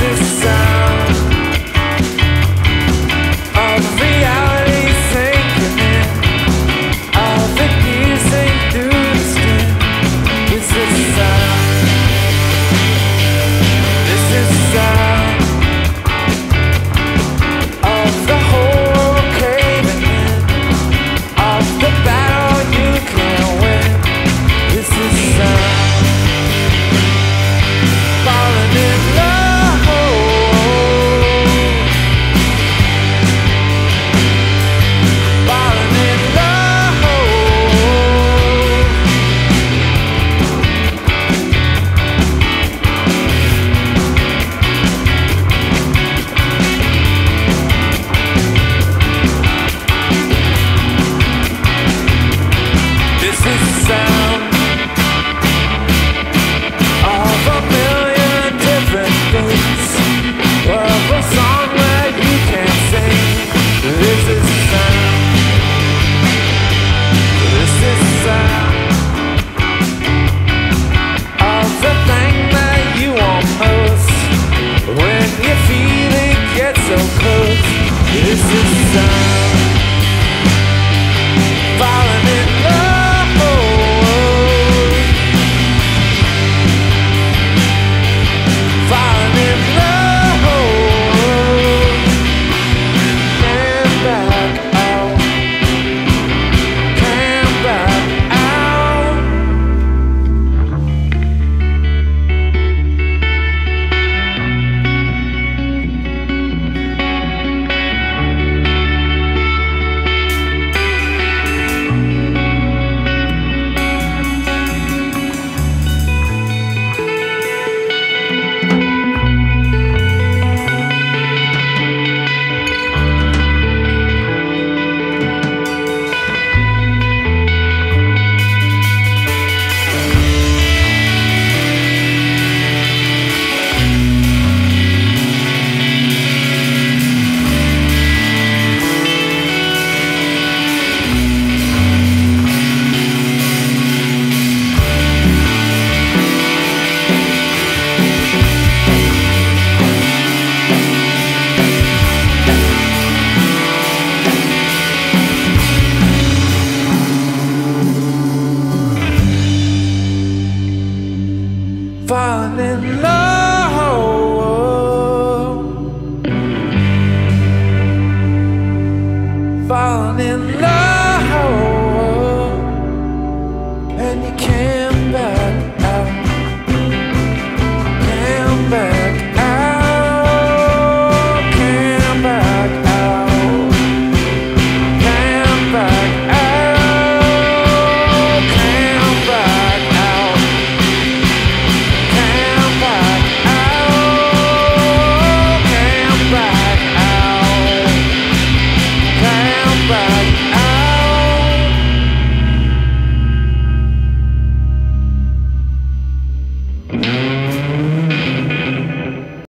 necessário. Falling in love. Falling in love, and you can't back.